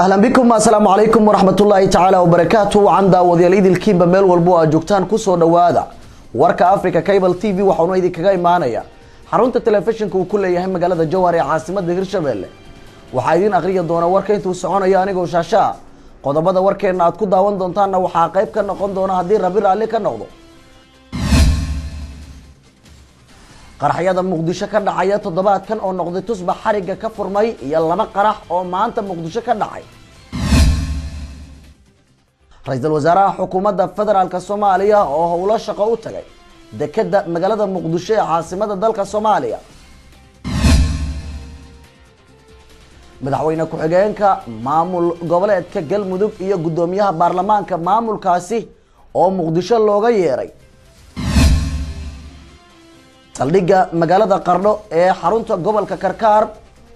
أهلا بكم. السلام عليكم ورحمة الله تعالى وبركاته. عند وديليد الكيمبا ميل والبو اجوكتان كوسو دواادا وركا أفريكا كيبل تي في وحونو إيدي كغا ايمانيا حرونتا تلفزيون كو كل يهم مغالده جواري عاصمة هرشبيل وحايدين اغريا دونا وركا انتو سكون ايا انيغو شاشا. قودبدا وركا اناد كو داوان دونتانا وحا قيب كنقون دونا هدي ربيع علي كنوقدو قرحيادا مقدشة كان دعاية تضباط كان أو نقضي تسبح حريقة كفرمي. يلا ما قرح أو ما أنت مقدشة كان دعاية. Ra'iisul wasaaraha xukuumadda federaalk soomaaliya oo howlo shaqo u tagay. Dekeda magaalada muqdisho ee caasimada dalka soomaaliya. Madaxweyne ku-xigeenka maamul goboleedka galmudug iyo guddoomiyaha baarlamaanka maamulkaasi oo muqdisho looga yeeray. Saldhigga magaalada qardho ee xarunta gobolka karkaar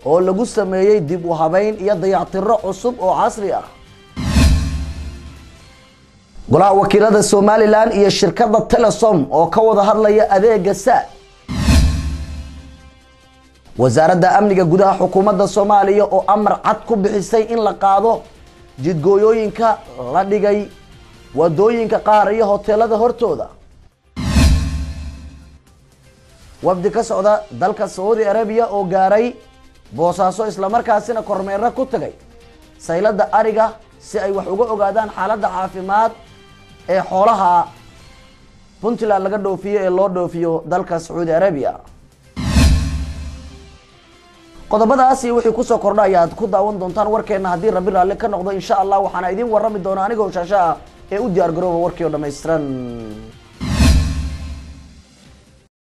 oo lagu sameeyey dib u habeyn iyo dayactiro cusub oo casri ah golaha wakiilada somalilan iyo shirkadda telesom oo ka wada hadlaya adeega saad wasaaradda amniga gudaha xukuumadda soomaaliya oo amar cad ku bixisay in la qaado jidgooyooyinka la dhigay waddooyinka qaar iyo hoteelada hortooda. Wafdi ka socda dalka sacuudi arabiya oo gaaray boosaaso islamarkaasina kormeero ku tagay saylada ariga si ay wax uga ogaadaan xaaladda caafimaad ee xoolaha puntland laga dhoofiyo ee loo dhoofiyo dalka sacuudi arabiya. Qodobadaas iyo wixii ku soo kordha ayaad ku daawan doontaan warkeena haddii rabi raalli ka noqdo insha allah waxaana idiin warami doona anigoo shaasha ah ee u diyaar garooba warkii oo dhammaystiran